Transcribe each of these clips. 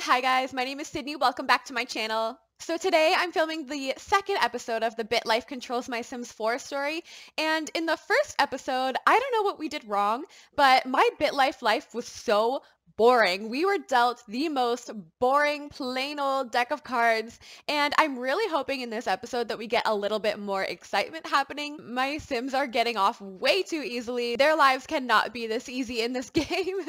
Hi guys, my name is Sydney. Welcome back to my channel. So today I'm filming the second episode of the BitLife Controls My Sims 4 story. And in the first episode, I don't know what we did wrong, but my BitLife life was so boring. We were dealt the most boring, plain old deck of cards, and I'm really hoping in this episode that we get a little bit more excitement happening. My Sims are getting off way too easily. Their lives cannot be this easy in this game.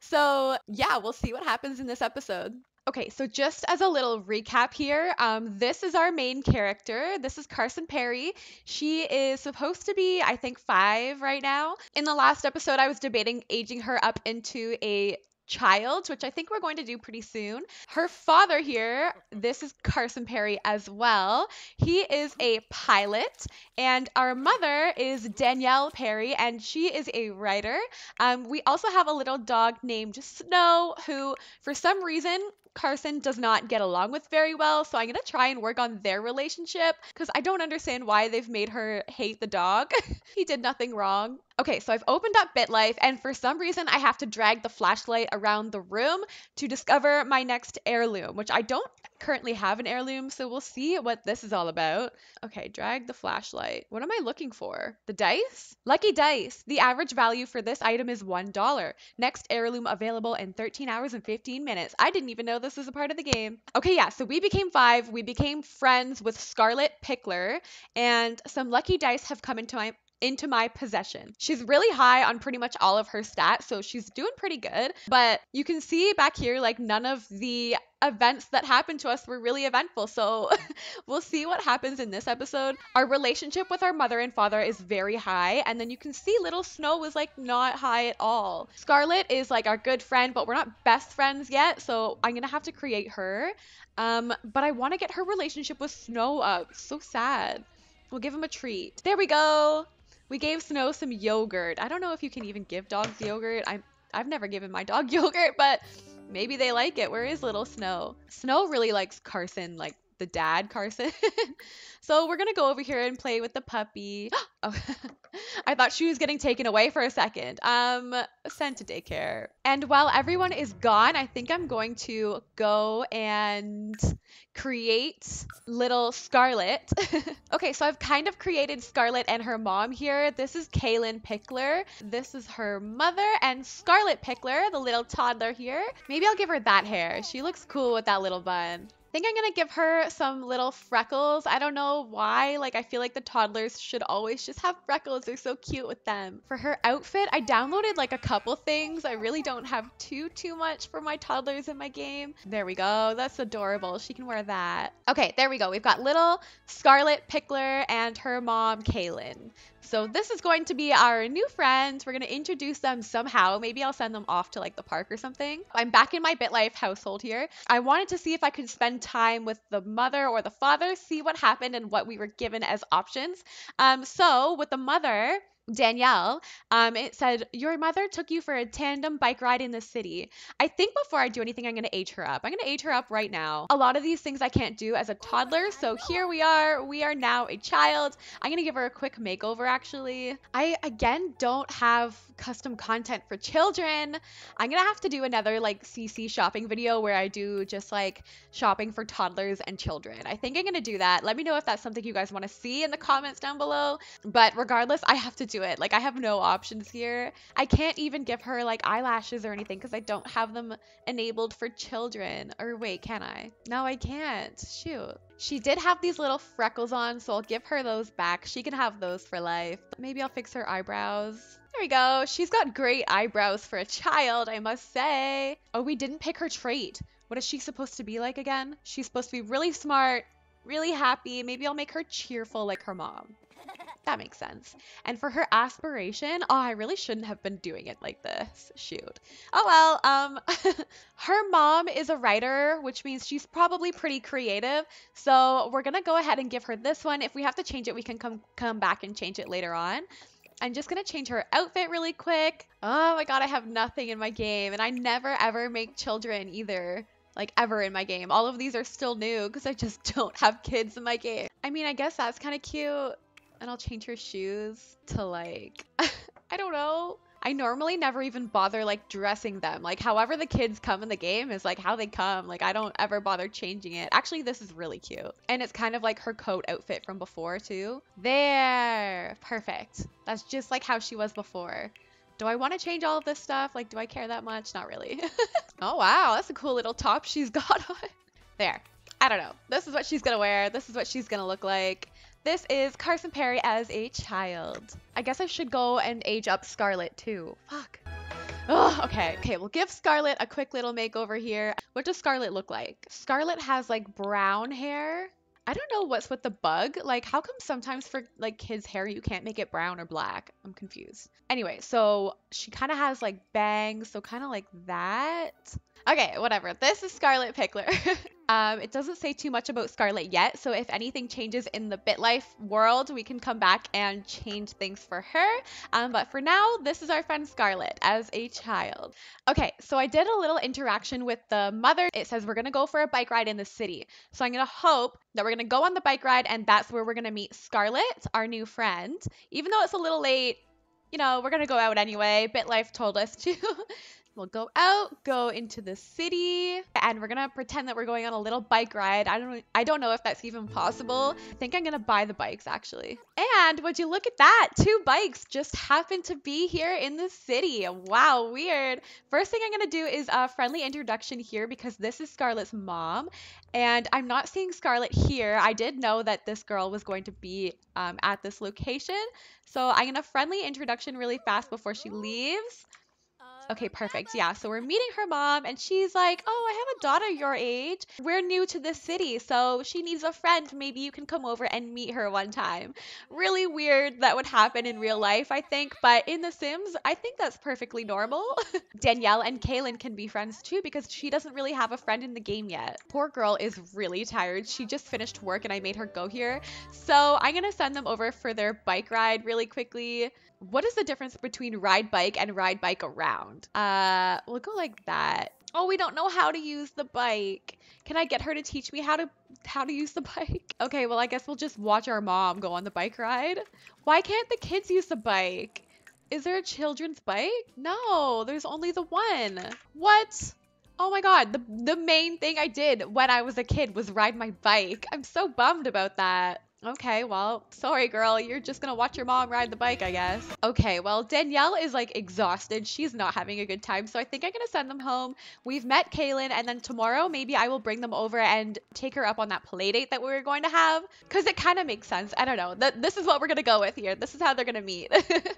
so yeah, we'll see what happens in this episode. Okay, so just as a little recap here, um, this is our main character. This is Carson Perry. She is supposed to be, I think, five right now. In the last episode, I was debating aging her up into a child, which I think we're going to do pretty soon. Her father here, this is Carson Perry as well. He is a pilot, and our mother is Danielle Perry, and she is a writer. Um, we also have a little dog named Snow, who, for some reason, Carson does not get along with very well. So I'm going to try and work on their relationship because I don't understand why they've made her hate the dog. he did nothing wrong. Okay, so I've opened up BitLife, and for some reason, I have to drag the flashlight around the room to discover my next heirloom, which I don't currently have an heirloom, so we'll see what this is all about. Okay, drag the flashlight. What am I looking for? The dice? Lucky dice. The average value for this item is $1. Next heirloom available in 13 hours and 15 minutes. I didn't even know this was a part of the game. Okay, yeah, so we became five. We became friends with Scarlet Pickler, and some lucky dice have come into my into my possession. She's really high on pretty much all of her stats, so she's doing pretty good. But you can see back here, like, none of the events that happened to us were really eventful. So we'll see what happens in this episode. Our relationship with our mother and father is very high. And then you can see little Snow was like not high at all. Scarlet is like our good friend, but we're not best friends yet. So I'm going to have to create her. Um, but I want to get her relationship with Snow up. So sad. We'll give him a treat. There we go. We gave Snow some yogurt. I don't know if you can even give dogs yogurt. i I've never given my dog yogurt, but maybe they like it. Where is little Snow? Snow really likes Carson, like the dad Carson. so we're gonna go over here and play with the puppy. oh, I thought she was getting taken away for a second. Um, sent to daycare. And while everyone is gone, I think I'm going to go and create little Scarlet. okay, so I've kind of created Scarlet and her mom here. This is Kaylin Pickler. This is her mother and Scarlet Pickler, the little toddler here. Maybe I'll give her that hair. She looks cool with that little bun think I'm gonna give her some little freckles. I don't know why. Like, I feel like the toddlers should always just have freckles. They're so cute with them. For her outfit, I downloaded like a couple things. I really don't have too, too much for my toddlers in my game. There we go. That's adorable. She can wear that. Okay, there we go. We've got little Scarlet Pickler and her mom, Kaylin. So this is going to be our new friends. We're going to introduce them somehow. Maybe I'll send them off to like the park or something. I'm back in my BitLife household here. I wanted to see if I could spend time with the mother or the father, see what happened and what we were given as options. Um, so with the mother, Danielle, um, it said, Your mother took you for a tandem bike ride in the city. I think before I do anything, I'm going to age her up. I'm going to age her up right now. A lot of these things I can't do as a toddler, so here we are. We are now a child. I'm going to give her a quick makeover, actually. I, again, don't have custom content for children. I'm going to have to do another, like, CC shopping video where I do just, like, shopping for toddlers and children. I think I'm going to do that. Let me know if that's something you guys want to see in the comments down below. But regardless, I have to do it. Like I have no options here. I can't even give her like eyelashes or anything because I don't have them enabled for children. Or wait, can I? No, I can't. Shoot. She did have these little freckles on, so I'll give her those back. She can have those for life. Maybe I'll fix her eyebrows. There we go. She's got great eyebrows for a child, I must say. Oh, we didn't pick her trait. What is she supposed to be like again? She's supposed to be really smart, really happy. Maybe I'll make her cheerful like her mom. That makes sense. And for her aspiration, oh, I really shouldn't have been doing it like this. Shoot. Oh well, um her mom is a writer, which means she's probably pretty creative. So we're gonna go ahead and give her this one. If we have to change it, we can come come back and change it later on. I'm just gonna change her outfit really quick. Oh my god, I have nothing in my game, and I never ever make children either like ever in my game. All of these are still new because I just don't have kids in my game. I mean, I guess that's kind of cute and I'll change her shoes to like, I don't know, I normally never even bother like dressing them. Like however the kids come in the game is like how they come. Like I don't ever bother changing it. Actually, this is really cute. And it's kind of like her coat outfit from before too. There. Perfect. That's just like how she was before. Do I want to change all of this stuff? Like, do I care that much? Not really. oh, wow. That's a cool little top she's got on. There. I don't know. This is what she's going to wear. This is what she's going to look like. This is Carson Perry as a child. I guess I should go and age up Scarlet too. Fuck. Oh, okay, okay, we'll give Scarlet a quick little makeover here. What does Scarlet look like? Scarlet has like brown hair. I don't know what's with the bug. Like, how come sometimes for like kids' hair you can't make it brown or black? I'm confused. Anyway, so she kind of has like bangs, so kind of like that. Okay, whatever. This is Scarlet Pickler. um, it doesn't say too much about Scarlet yet, so if anything changes in the BitLife world, we can come back and change things for her. Um, but for now, this is our friend Scarlet as a child. Okay, so I did a little interaction with the mother. It says we're to go for a bike ride in the city. So I'm to hope that we're to go on the bike ride, and that's where we're to meet Scarlet, our new friend. Even though it's a little late, you know, we're to go out anyway. BitLife told us to. We'll go out, go into the city, and we're gonna pretend that we're going on a little bike ride. I don't I don't know if that's even possible. I think I'm gonna buy the bikes actually. And would you look at that? Two bikes just happen to be here in the city. Wow, weird. First thing I'm gonna do is a friendly introduction here because this is Scarlet's mom. And I'm not seeing Scarlet here. I did know that this girl was going to be um, at this location. So I'm gonna friendly introduction really fast before she leaves. Okay, perfect. Yeah, so we're meeting her mom, and she's like, Oh, I have a daughter your age. We're new to this city, so she needs a friend. Maybe you can come over and meet her one time. Really weird that would happen in real life, I think, but in The Sims, I think that's perfectly normal. Danielle and Kaylin can be friends too because she doesn't really have a friend in the game yet. Poor girl is really tired. She just finished work and I made her go here. So I'm gonna send them over for their bike ride really quickly what is the difference between ride bike and ride bike around? Uh, we'll go like that. Oh, we don't know how to use the bike. Can I get her to teach me how to how to use the bike? Okay, well, I guess we'll just watch our mom go on the bike ride. Why can't the kids use the bike? Is there a children's bike? No, there's only the one. What? Oh my god, the, the main thing I did when I was a kid was ride my bike. I'm so bummed about that. Okay, well, sorry, girl. You're just gonna watch your mom ride the bike, I guess. Okay, well, Danielle is like exhausted. She's not having a good time, so I think I'm gonna send them home. We've met Kaylin, and then tomorrow maybe I will bring them over and take her up on that play date that we were going to have, because it kind of makes sense. I don't know. Th this is what we're gonna go with here. This is how they're gonna meet.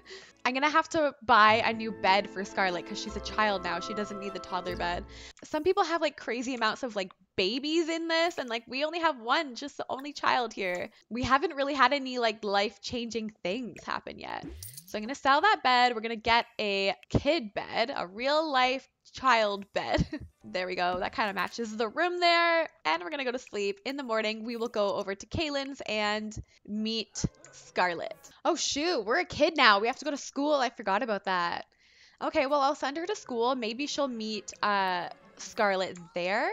I'm gonna have to buy a new bed for Scarlett because she's a child now. She doesn't need the toddler bed. Some people have like crazy amounts of like babies in this and like we only have one just the only child here. We haven't really had any like life-changing things happen yet. So i'm gonna sell that bed. We're gonna get a kid bed a real life child bed. There we go. That kind of matches the room there. And we're gonna go to sleep. In the morning we will go over to kaylin's and meet scarlet oh shoot. We're a kid now. We have to go to school. I forgot about that. Okay well i'll send her to school. Maybe she'll meet uh scarlet there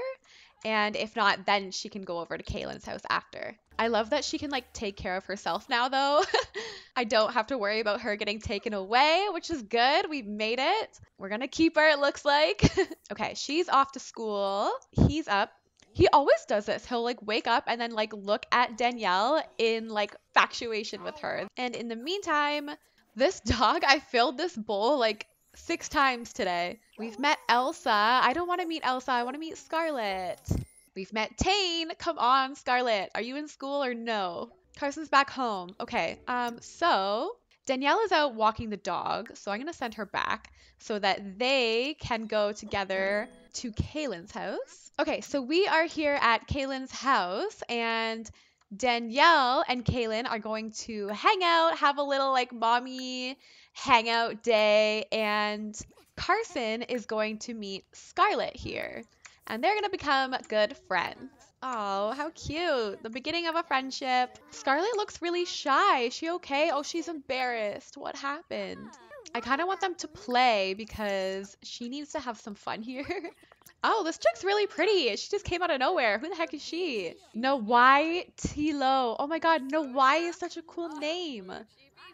and if not, then she can go over to Kaylin's house after. I love that she can like take care of herself now though. I don't have to worry about her getting taken away, which is good. We've made it. We're gonna keep her, it looks like. okay, she's off to school. He's up. He always does this. He'll like wake up and then like look at Danielle in like factuation with her. And in the meantime, this dog, I filled this bowl like six times today. We've met Elsa. I don't want to meet Elsa. I want to meet Scarlet. We've met Tane. Come on, Scarlet. Are you in school or no? Carson's back home. Okay. Um. So Danielle is out walking the dog, so I'm gonna send her back so that they can go together to Kaylin's house. Okay. So we are here at Kaylin's house, and Danielle and Kaylin are going to hang out, have a little like mommy hangout day, and Carson is going to meet Scarlett here. And they're going to become good friends. Oh, how cute. The beginning of a friendship. Scarlett looks really shy. Is she okay? Oh, she's embarrassed. What happened? I kind of want them to play because she needs to have some fun here. oh, this chick's really pretty. She just came out of nowhere. Who the heck is she? Nawai Tilo. Oh my god, Nawai is such a cool name.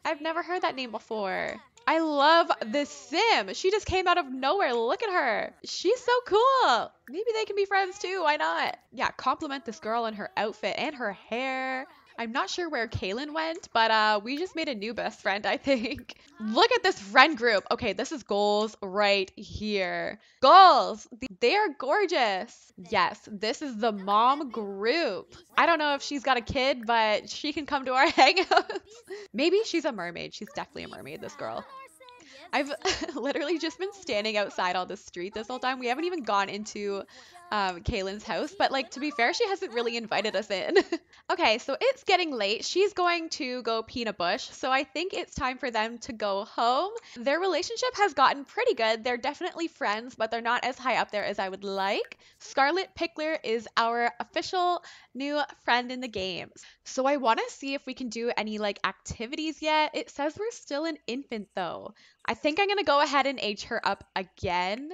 I've never heard that name before. I love the sim. She just came out of nowhere. Look at her. She's so cool. Maybe they can be friends too. Why not? Yeah, compliment this girl and her outfit and her hair. I'm not sure where Kaylin went, but uh, we just made a new best friend, I think. Look at this friend group. Okay, this is goals right here. Goals! They are gorgeous. Yes, this is the mom group. I don't know if she's got a kid, but she can come to our hangouts. Maybe she's a mermaid. She's definitely a mermaid, this girl. I've literally just been standing outside on the street this whole time. We haven't even gone into um, Kaylin's house, but like to be fair, she hasn't really invited us in. okay, so it's getting late. She's going to go peanut bush, so I think it's time for them to go home. Their relationship has gotten pretty good. They're definitely friends, but they're not as high up there as I would like. Scarlet Pickler is our official new friend in the game. So I want to see if we can do any like activities yet. It says we're still an infant though. I think I'm going to go ahead and age her up again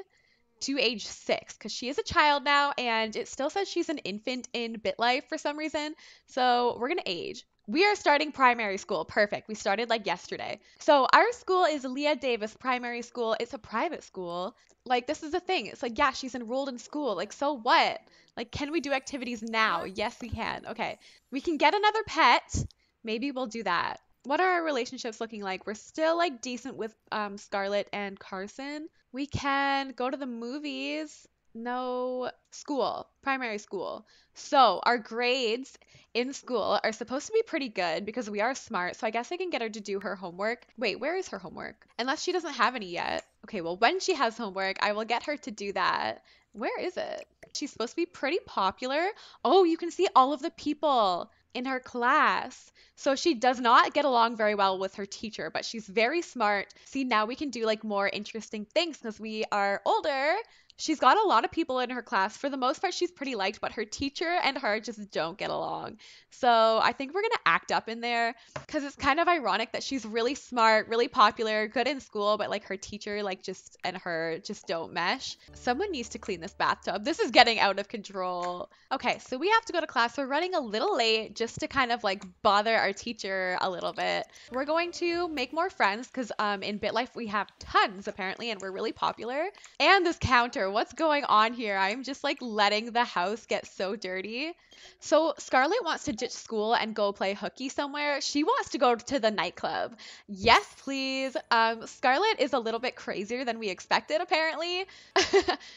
to age six because she is a child now and it still says she's an infant in BitLife for some reason. So we're going to age. We are starting primary school. Perfect. We started like yesterday. So our school is Leah Davis Primary School. It's a private school. Like this is the thing. It's like, yeah, she's enrolled in school. Like, so what? Like, can we do activities now? Yes, we can. Okay. We can get another pet. Maybe we'll do that what are our relationships looking like? We're still like decent with um, Scarlett and Carson. We can go to the movies. No school, primary school. So our grades in school are supposed to be pretty good because we are smart. So I guess I can get her to do her homework. Wait, where is her homework? Unless she doesn't have any yet. Okay, well, when she has homework, I will get her to do that. Where is it? She's supposed to be pretty popular. Oh, you can see all of the people in her class. So she does not get along very well with her teacher, but she's very smart. See, now we can do like more interesting things because we are older She's got a lot of people in her class. For the most part, she's pretty liked, but her teacher and her just don't get along. So I think we're going to act up in there because it's kind of ironic that she's really smart, really popular, good in school, but like her teacher, like just and her just don't mesh. Someone needs to clean this bathtub. This is getting out of control. Okay, so we have to go to class. We're running a little late just to kind of like bother our teacher a little bit. We're going to make more friends because um, in BitLife we have tons apparently and we're really popular. And this counter What's going on here? I'm just like letting the house get so dirty. So Scarlett wants to ditch school and go play hooky somewhere. She wants to go to the nightclub. Yes, please. Um, Scarlett is a little bit crazier than we expected, apparently.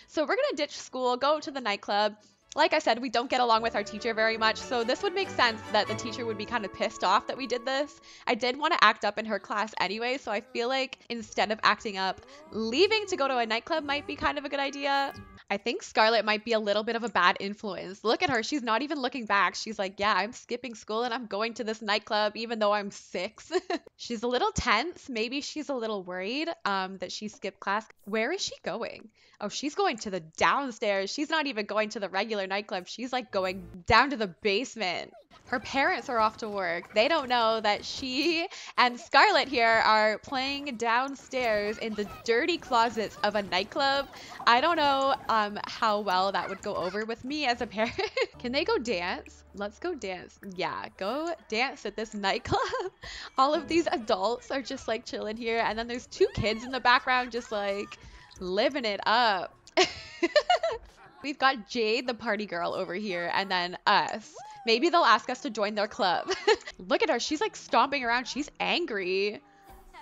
so we're gonna ditch school, go to the nightclub like I said, we don't get along with our teacher very much, so this would make sense that the teacher would be kind of pissed off that we did this. I did want to act up in her class anyway, so I feel like instead of acting up, leaving to go to a nightclub might be kind of a good idea. I think Scarlett might be a little bit of a bad influence. Look at her. She's not even looking back. She's like, yeah, I'm skipping school and I'm going to this nightclub even though I'm six. she's a little tense. Maybe she's a little worried um, that she skipped class. Where is she going? Oh, she's going to the downstairs. She's not even going to the regular nightclub. She's like going down to the basement. Her parents are off to work. They don't know that she and Scarlett here are playing downstairs in the dirty closets of a nightclub. I don't know um, how well that would go over with me as a parent. Can they go dance? Let's go dance. Yeah, go dance at this nightclub. All of these adults are just like chilling here. And then there's two kids in the background just like living it up. We've got Jade, the party girl over here, and then us. Maybe they'll ask us to join their club. Look at her. She's like stomping around. She's angry.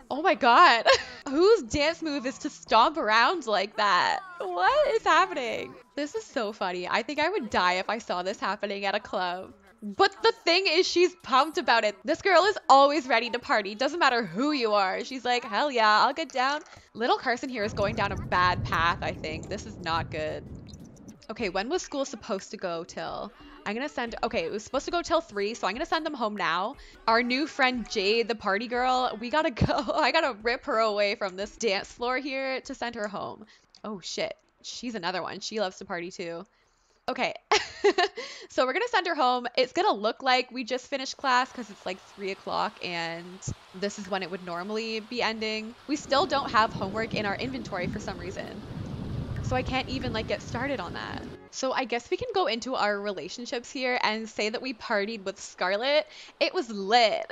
Oh my god. Whose dance move is to stomp around like that? What is happening? This is so funny. I think I would die if I saw this happening at a club. But the thing is, she's pumped about it. This girl is always ready to party. Doesn't matter who you are. She's like, hell yeah, I'll get down. Little Carson here is going down a bad path, I think. This is not good. Okay, when was school supposed to go till? I'm gonna send, okay, it was supposed to go till three, so I'm gonna send them home now. Our new friend Jade, the party girl, we gotta go. I gotta rip her away from this dance floor here to send her home. Oh shit, she's another one. She loves to party too. Okay, so we're gonna send her home. It's gonna look like we just finished class because it's like three o'clock and this is when it would normally be ending. We still don't have homework in our inventory for some reason. So I can't even like get started on that. So I guess we can go into our relationships here and say that we partied with Scarlett. It was lit.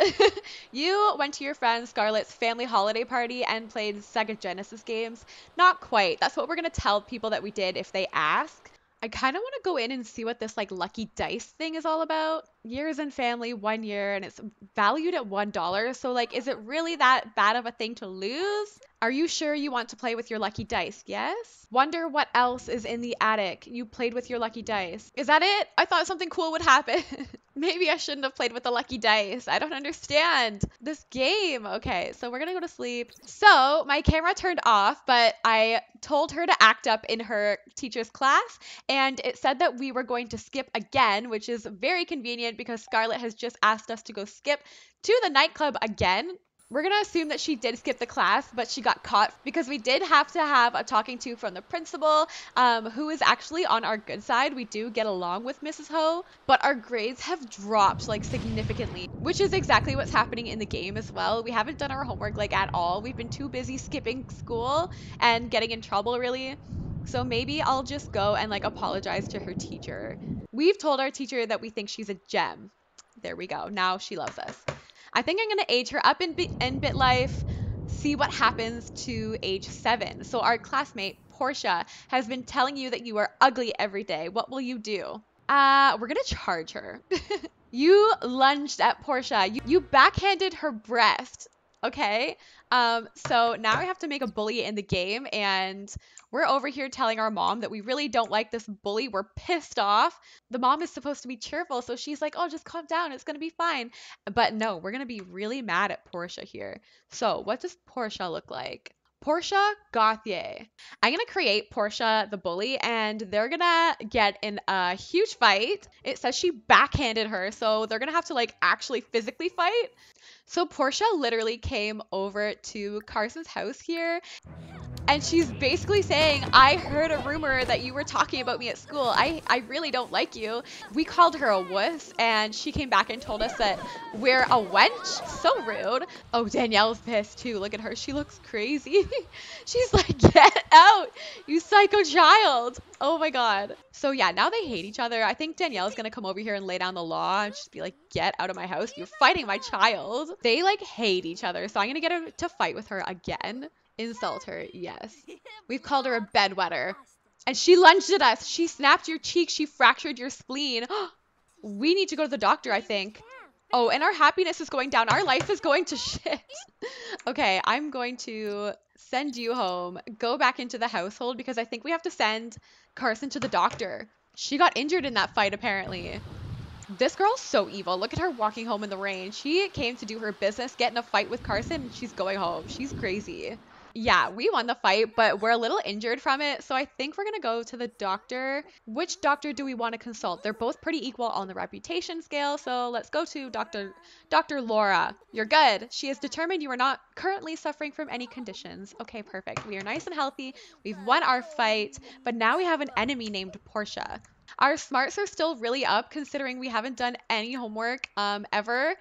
you went to your friend Scarlett's family holiday party and played Sega Genesis games. Not quite. That's what we're going to tell people that we did if they ask. I kind of want to go in and see what this like lucky dice thing is all about. Years and family, one year, and it's valued at one dollar. So like, is it really that bad of a thing to lose? Are you sure you want to play with your lucky dice? Yes? Wonder what else is in the attic. You played with your lucky dice. Is that it? I thought something cool would happen. Maybe I shouldn't have played with the lucky dice. I don't understand this game. Okay, so we're gonna go to sleep. So my camera turned off, but I told her to act up in her teacher's class, and it said that we were going to skip again, which is very convenient because Scarlet has just asked us to go skip to the nightclub again we're going to assume that she did skip the class, but she got caught because we did have to have a talking to from the principal, um, who is actually on our good side. We do get along with Mrs. Ho, but our grades have dropped like significantly, which is exactly what's happening in the game as well. We haven't done our homework like at all. We've been too busy skipping school and getting in trouble really. So maybe I'll just go and like apologize to her teacher. We've told our teacher that we think she's a gem. There we go. Now she loves us. I think I'm going to age her up in, in BitLife, see what happens to age seven. So our classmate, Portia, has been telling you that you are ugly every day. What will you do? Uh, we're going to charge her. you lunged at Portia. You, you backhanded her breast. Okay. Um, so now I have to make a bully in the game, and we're over here telling our mom that we really don't like this bully. We're pissed off. The mom is supposed to be cheerful, so she's like, oh, just calm down. It's going to be fine. But no, we're going to be really mad at Portia here. So what does Portia look like? Portia Gauthier. I'm gonna create Portia the bully, and they're gonna get in a huge fight. It says she backhanded her, so they're gonna have to like actually physically fight. So Portia literally came over to Carson's house here and she's basically saying, I heard a rumor that you were talking about me at school. I, I really don't like you. We called her a wuss, and she came back and told us that we're a wench. So rude. Oh, Danielle's pissed too. Look at her. She looks crazy. she's like, get out, you psycho child. Oh my god. So yeah, now they hate each other. I think Danielle's gonna come over here and lay down the law and just be like, get out of my house. You're fighting my child. They like hate each other. So I'm gonna get her to fight with her again. Insult her, yes. We've called her a bedwetter. And she lunged at us. She snapped your cheek. She fractured your spleen. we need to go to the doctor, I think. Oh, and our happiness is going down. Our life is going to shit. okay, I'm going to send you home. Go back into the household because I think we have to send Carson to the doctor. She got injured in that fight, apparently. This girl's so evil. Look at her walking home in the rain. She came to do her business, get in a fight with Carson, and she's going home. She's crazy yeah, we won the fight, but we're a little injured from it. So I think we're going to go to the doctor. Which doctor do we want to consult? They're both pretty equal on the reputation scale. So let's go to Dr. Dr. Laura. You're good. She has determined you are not currently suffering from any conditions. Okay, perfect. We are nice and healthy. We've won our fight, but now we have an enemy named Portia. Our smarts are still really up considering we haven't done any homework um, ever,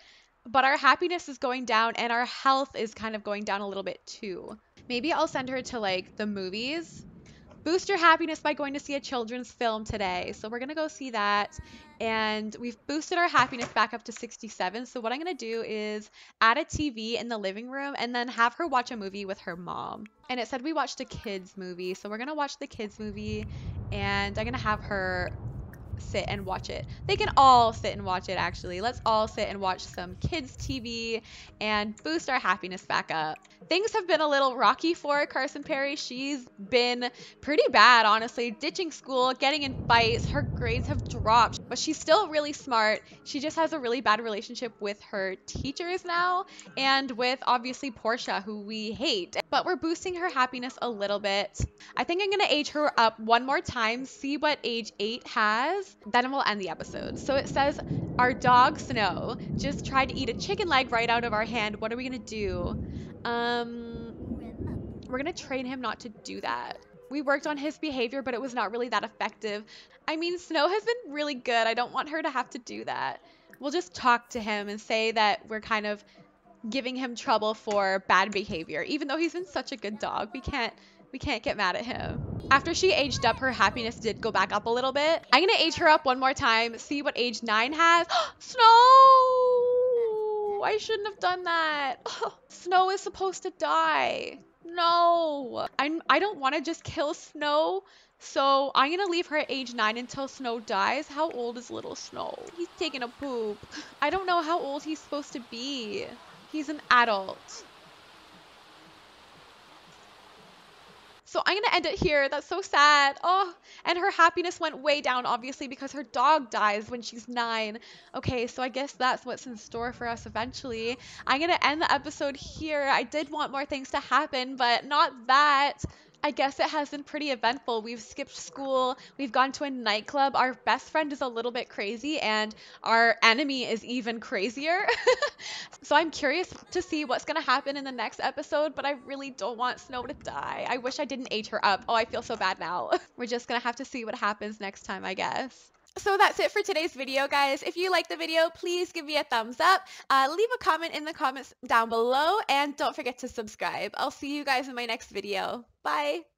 but our happiness is going down and our health is kind of going down a little bit too. Maybe I'll send her to like the movies. Boost your happiness by going to see a children's film today. So we're going to go see that. And we've boosted our happiness back up to 67. So what I'm going to do is add a TV in the living room and then have her watch a movie with her mom. And it said we watched a kids movie. So we're going to watch the kids movie and I'm going to have her sit and watch it. They can all sit and watch it actually. Let's all sit and watch some kids TV and boost our happiness back up. Things have been a little rocky for Carson Perry. She's been pretty bad, honestly, ditching school, getting in fights. Her grades have dropped, but she's still really smart. She just has a really bad relationship with her teachers now and with obviously Portia, who we hate. But we're boosting her happiness a little bit. I think I'm going to age her up one more time, see what age 8 has, then we'll end the episode. So it says, Our dog Snow just tried to eat a chicken leg right out of our hand. What are we going to do? Um, we're going to train him not to do that. We worked on his behavior, but it was not really that effective. I mean, Snow has been really good. I don't want her to have to do that. We'll just talk to him and say that we're kind of giving him trouble for bad behavior. Even though he's been such a good dog, we can't We can't get mad at him. After she aged up, her happiness did go back up a little bit. I'm gonna age her up one more time, see what age 9 has. Snow! I shouldn't have done that. Snow is supposed to die. No. I'm, I don't want to just kill Snow. So I'm going to leave her at age 9 until Snow dies. How old is little Snow? He's taking a poop. I don't know how old he's supposed to be. He's an adult. So I'm going to end it here. That's so sad. Oh, and her happiness went way down, obviously, because her dog dies when she's nine. Okay, so I guess that's what's in store for us eventually. I'm going to end the episode here. I did want more things to happen, but not that. I guess it has been pretty eventful. We've skipped school, we've gone to a nightclub. Our best friend is a little bit crazy, and our enemy is even crazier. so I'm curious to see what's going to happen in the next episode, but I really don't want Snow to die. I wish I didn't age her up. Oh, I feel so bad now. We're just going to have to see what happens next time, I guess. So that's it for today's video, guys. If you liked the video, please give me a thumbs up. Uh, leave a comment in the comments down below, and don't forget to subscribe. I'll see you guys in my next video. Bye!